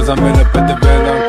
cause I'm in a pit of venom